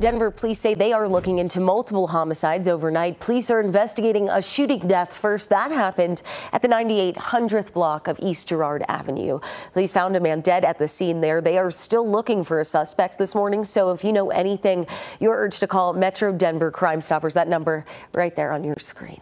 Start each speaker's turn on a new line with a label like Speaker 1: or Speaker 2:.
Speaker 1: Denver police say they are looking into multiple homicides overnight. Police are investigating a shooting death first. That happened at the 9800th block of East Girard Avenue. Police found a man dead at the scene there. They are still looking for a suspect this morning. So if you know anything, you're urged to call Metro Denver Crime Stoppers. That number right there on your screen.